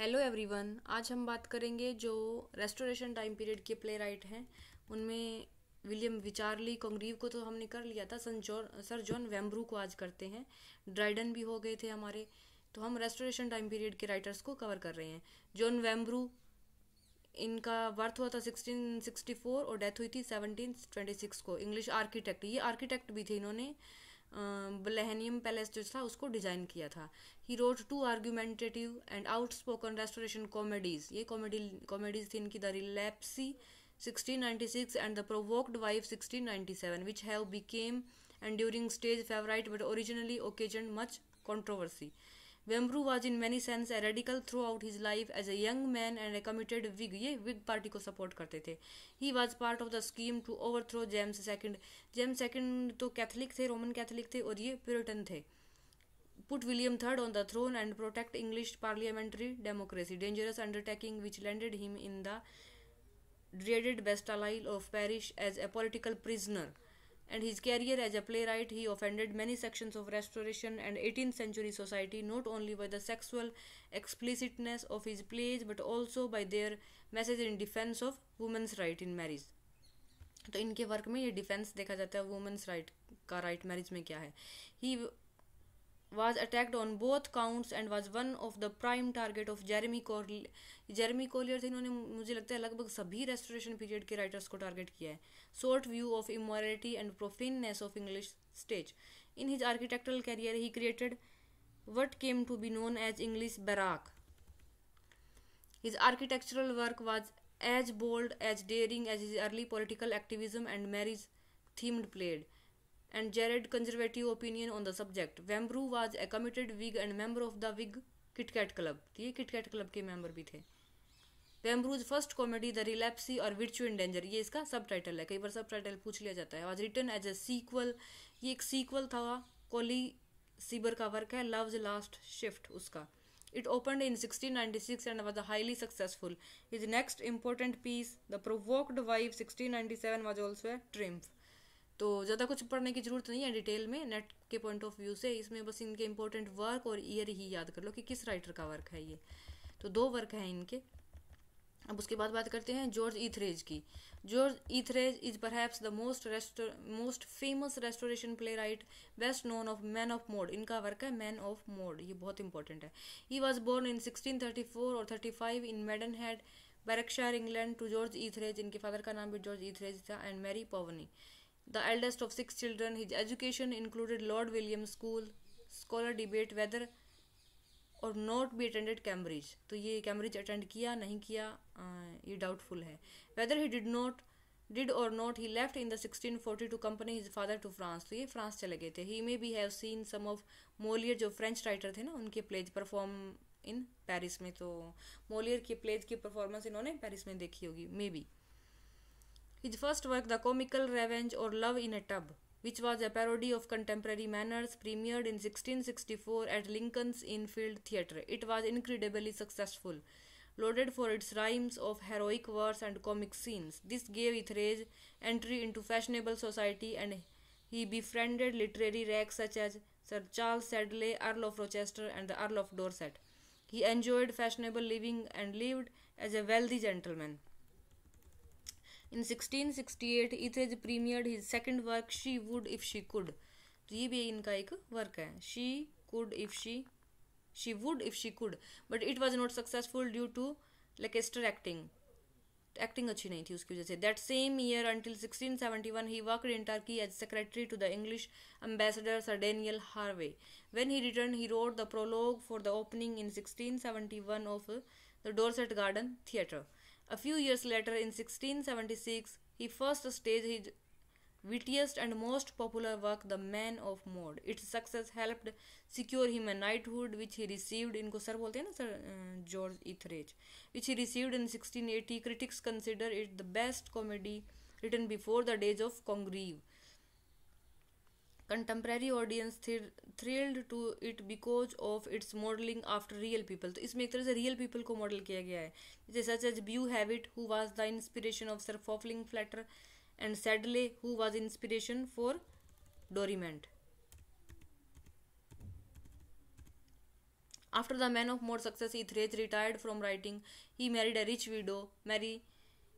Hello everyone आज हम बात करेंगे जो रेस्टोरेशन टाइम पीरियड के प्ले राइट हैं। उनमें विलियम विचारली कॉन्ग्रीव को तो हमने कर लिया था सन जॉन सर जॉन वेम्ब्रू को आज करते हैं। ड्राइडन भी हो गए थे हमारे तो हम रेस्टोरेशन टाइम पीरियड के राइटर्स को कवर कर रहे हैं। जॉन वेम्ब्रू इनका बर्थ हुआ था 1664 और डेथ हुई थी 1726 को। इंग्लिश आर्किटेक्ट ये आर्किटेक्ट भी थे इन्होंने। बलहनियम पैलेस जो था, उसको डिज़ाइन किया था। He wrote two argumentative and outspoken restoration comedies ये कॉमेडी कॉमेडीज थी इनकी the relapse 1696 and the provoked wife 1697 ninety which have became enduring stage favourite but originally occasioned much controversy Vanbrugh was in many sense a radical throughout his life as a young man and a committed Whig ये Whig party को support करते थे। He was part of the scheme to overthrow James second James second तो Catholic थे Roman Catholic थे और ये Puritan थे। Put William third on the throne and protect English parliamentary democracy dangerous undertaking which landed him in the dreaded Bastille of Paris as a political prisoner and his career as a playwright he offended many sections of restoration and 18th century society not only by the sexual explicitness of his plays but also by their message in defense of women's right in marriage तो इनके work में ये defence देखा जाता है women's right का right marriage में क्या है he was attacked on both counts and was one of the prime target of Jeremy Collier. Jeremy Collier थे इन्होंने मुझे लगता है लगभग सभी रेस्टोरेशन पीरियड के राइटर्स को टारगेट किया है short view of immorality and profaneness of English stage in his architectural career he created what came to be known as English Baroque. His architectural work was as bold, as daring as his early political activism and marriage themed played. And Jared conservative opinion on the subject. Wambru was a committed Whig and member of the Whig Kit Kat Club. ये Kit Kat club के member भी थे Vanbrugh's first comedy the relapse or virtue in danger ये इसका सब title है कई बार सब टाइटल पूछ लिया जाता है was written as a sequel ये एक सीक्वल था कोली सीबर का वर्क है लव्स लास्ट शिफ्ट उसका It opened in 1696 and was highly successful. His next important piece, The Provoked Wife 1697, was also a triumph. तो ज़्यादा कुछ पढ़ने की ज़रूरत नहीं है डिटेल में, नेट के पॉइंट ऑफ़ व्यू से, इसमें बस इनके इंपॉर्टेंट वर्क और ईयर ही याद कर लो कि किस राइटर का वर्क है ये। तो दो वर्क हैं इनके। अब उसके बाद बात करते हैं जॉर्ज ईथरेज की। George Etherege is perhaps the most most famous restoration playwright best known of man of mode इनका वर्क है मैन ऑफ़ मोड ये बहुत इंपॉर्टेंट है। ही वॉज़ बोर्न इन 1634 और 35 in Maidenhead Berkshire England to George Etherege इनके father का नाम भी जॉर्ज ईथरेज था and Mary Powney the eldest of six children. His education included Lord William School, scholar debate whether or not be attended Cambridge तो ये Cambridge attend किया नहीं किया आ, ये डाउटफुल है। Whether he did not did और not he left in the 1640 to company his father to France तो ये फ्रांस चले गए थे। He may be have seen some of Moliere जो फ्रेंच राइटर थे ना उनके प्लेज परफॉर्म इन पेरिस में। तो मोलियर के प्लेज की परफॉर्मेंस इन्होंने पेरिस में देखी होगी may be His first work, The Comical Revenge or Love in a Tub, which was a parody of contemporary manners, premiered in 1664 at Lincoln's Inn Field Theatre. It was incredibly successful, lauded for its rhymes of heroic verse and comic scenes. This gave Etheridge entry into fashionable society and he befriended literary rags such as Sir Charles Sedley, Earl of Rochester, and the Earl of Dorset. He enjoyed fashionable living and lived as a wealthy gentleman. In 1668, Etheridge premiered his second work, She Would If She Could. तो ये भी इनका एक work है। She could if she she would if she could but it was not successful due to Leicester acting acting अच्छी नहीं थी उसकी वजह से। That same year until 1671 he worked in Turkey as secretary to the English ambassador sir Daniel Harvey when he return he wrote the prologue for the opening in 1671 of the Dorset Garden Theatre A few years later, in 1676, he first staged his wittiest and most popular work, The Man of Mode. Its success helped secure him a knighthood, which he received in sir bolte na sir uh, George Etheridge, which he received in 1680. Critics consider it the best comedy written before the days of Congreve. Contemporary audience thrilled to it because of its modelling after real people तो इसमें एक तरह से real people को model किया गया है। जैसे such as Beau Hewitt who was the inspiration of sir Fopling Flutter and Sedley who was inspiration for Dorimant After the Man of More success, Etheridge retired from writing. He married a rich widow, Mary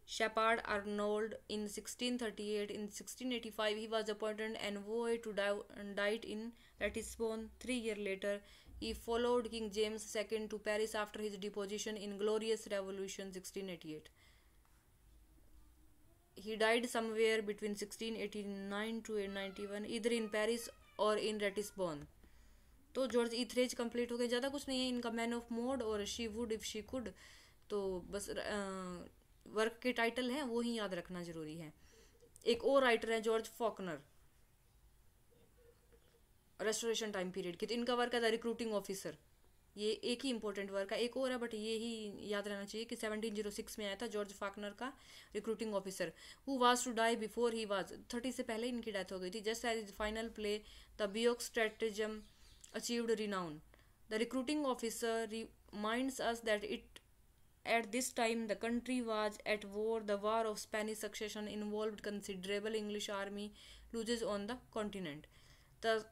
Shepard Arnold, in 1638. In 1685, he was appointed envoy to diet in Ratisbon. Three years later, he followed King James II to Paris after his deposition in Glorious Revolution 1688. He died somewhere between 1689 to 91, either in Paris or in Ratisbon. तो George Etherege complete हो गए ज़्यादा कुछ नहीं है इनका Man of Mode और She Would If She Could तो बस वर्क के टाइटल हैं, वो ही याद रखना ज़रूरी है। एक और राइटर है George Farquhar restoration time period की तो इनका वर्क है द रिक्रूटिंग ऑफिसर ये एक ही इंपॉर्टेंट वर्क है, एक और है बट ये ही याद रहना चाहिए कि 1706 में आया था जॉर्ज फाकनर का recruiting officer who was to die before he was 30 से पहले इनकी डेथ हो गई थी just as final play the Beaux stratagem achieved renown the recruiting officer reminds us that it at this time the country was at war. The war of Spanish succession involved considerable English army losses on the continent. The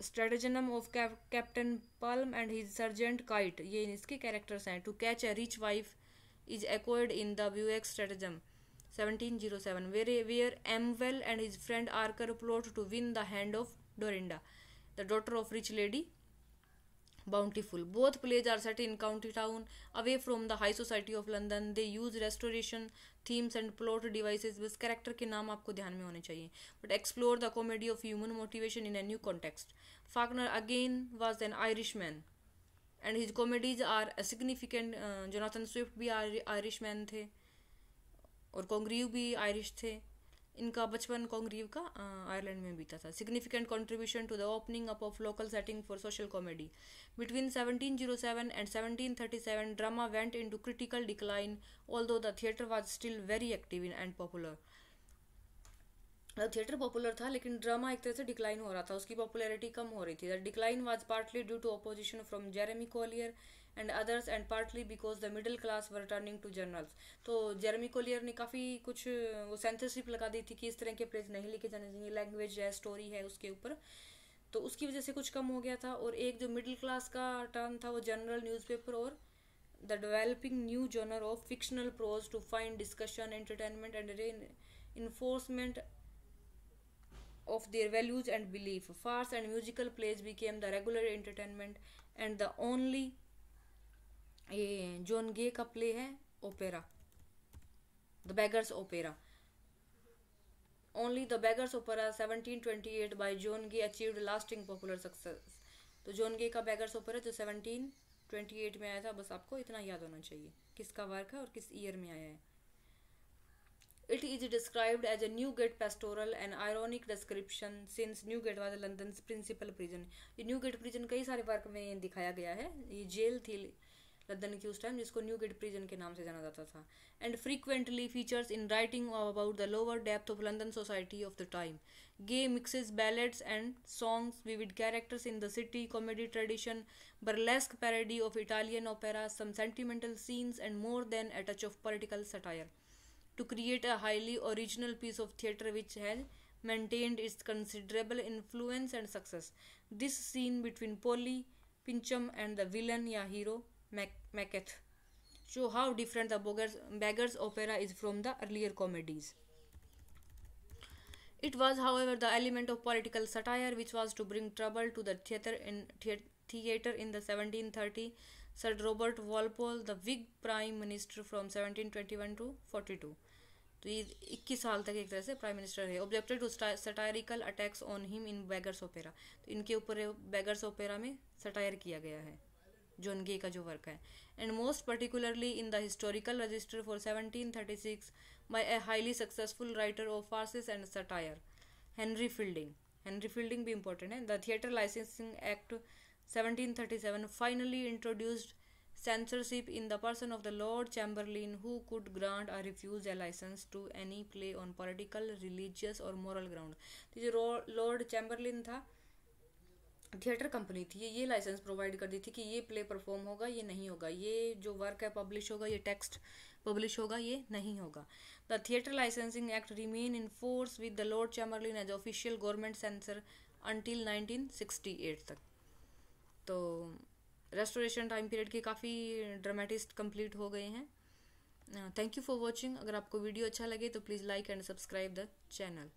stratagem of Cap Captain Palm and his Sergeant Kite ये इसके characters हैं to catch a rich wife is echoed in the Buick stratagem 1707 where, where Amwell and his friend Archer plot to win the hand of Dorinda. the daughter of rich lady bountiful both plays are set in county town away from the high society of london they use restoration themes and plot devices बस character के नाम आपको ध्यान में होने चाहिए but explore the comedy of human motivation in a new context Faulkner again was an Irishman comedies are a significant uh, Jonathan Swift भी Irishman थे और कॉन्ग्रीव भी आयरिश थे इनका बचपन कॉन्ग्रीव का आयरलैंड में बीता था। Significant contribution to the opening up of local setting for social comedy between 1707 and 1737 drama went into critical decline although the theatre was still very active in and popular theatre popular था, लेकिन drama एक तरह से decline हो रहा था। उसकी popularity कम हो रही थी। The decline was partly due to opposition from Jeremy Collier and others and partly because the middle class were turning to journals तो जेरमी कोलियर ने काफ़ी कुछ वो सेंसरशिप लगा दी थी कि इस तरह के प्रेज नहीं लिखे जाने चाहिए लैंग्वेज है स्टोरी है उसके ऊपर तो उसकी वजह से कुछ कम हो गया था और एक जो मिडिल क्लास का टर्न था वो जनरल न्यूज़पेपर और the developing new genre of fictional prose to find discussion entertainment and enforcement of their values and belief. Farce and musical plays became the regular entertainment and the only ये John Gay का play है, opera. The Beggar's Opera only the Beggar's Opera 1728 by John Gay achieved lasting popular success तो John Gay का Beggar's opera जो 1728 में आया था, बस आपको इतना याद होना चाहिए, किसका वर्क है और किस ईयर में आया है। It is described as a Newgate pastoral and ironic description since Newgate was London's principal prison. ये Newgate prison कई सारे वर्क में दिखाया गया है। ये जेल थी लंदन की उस टाइम जिसको न्यू गेट प्रिजन के नाम से जाना जाता था and frequently features in writing about the lower depth of London society of the time gay mixes ballets and songs vivid characters in the city comedy tradition burlesque parody of Italian opera some sentimental scenes and more then a touch of political satire to create a highly original piece of theatre which has maintained its considerable influence and success. This scene between Polly Pincham and the villain या hero Macheath show how different the beggars Beggar's opera is from the earlier comedies it was however the element of political satire which was to bring trouble to the in theatre in the thirties sir Robert Walpole the Whig prime minister from seventeen twenty one to forty two तो ये इक्कीस साल तक एक तरह से prime minister है objected to satirical attacks on him in Beggar's opera तो इनके ऊपर बैगर्स ओपेरा में सटायर किया गया है। जोनगे का जो वर्क है. And most particularly in the historical register for seventeen thirty six by a highly successful writer of farces and satire Henry Fielding Henry Fielding भी इंपॉर्टेंट है. The theatre licensing act seventeen thirty seven finally introduced censorship in the person of the Lord Chamberlain who could grant or refuse a licence to any play on political religious और moral ground तो जो Lord Chamberlain था theatre company थी, ये licence provide कर दी थी कि ये प्ले परफॉर्म होगा, ये नहीं होगा। ये जो वर्क है पब्लिश होगा, ये टेक्स्ट पब्लिश होगा, ये नहीं होगा। The Theatre Licensing Act remain in force with the Lord Chamberlain as official government censor until 1968 तक। तो रेस्टोरेशन टाइम पीरियड के काफ़ी ड्रामेटिस्ट कंप्लीट हो गए हैं। थैंक यू फॉर वॉचिंग अगर आपको वीडियो अच्छा लगे तो please like and subscribe the channel